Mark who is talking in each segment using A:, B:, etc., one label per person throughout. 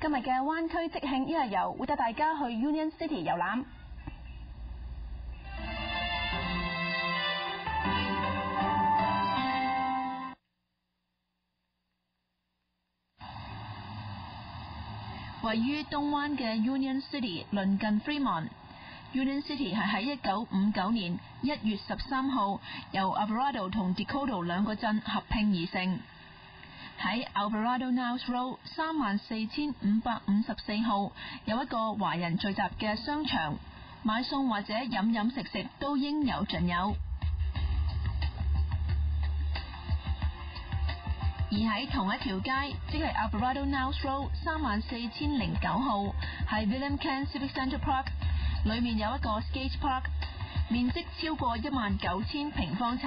A: 今日嘅灣區即興一日遊會帶大家去 Union City 遊覽。位於東灣嘅 Union City 鄰近 Fremont。Union City 係喺一九五九年一月十三號由 Alvarado 同 Decoto 兩個鎮合併而成。喺 Alvarado Niles Road 三萬四千五百五十四號有一個華人聚集嘅商場，買餸或者飲飲食食都應有盡有。而喺同一條街，即係 Alvarado Niles Road 三萬四千零九號，係 William Kent Civic Centre Park，裏面有一個 skate park，面積超過一萬九千平方尺。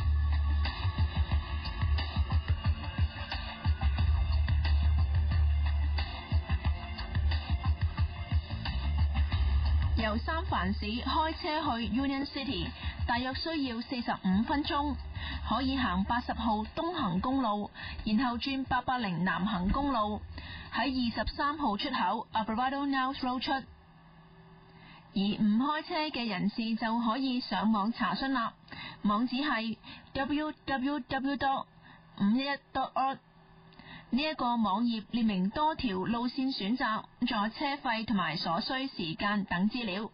A: 由三藩市開車去 Union City，大約需要四十五分鐘，可以行八十號東行公路，然後轉八八零南行公路，喺二十三號出口 Alvarado n o w s Road 出。而唔開車嘅人士就可以上網查詢啦，網址係 www. 五一一 .org。呢一个网页列明多条路線選擇、載車費同埋所需时间等资料。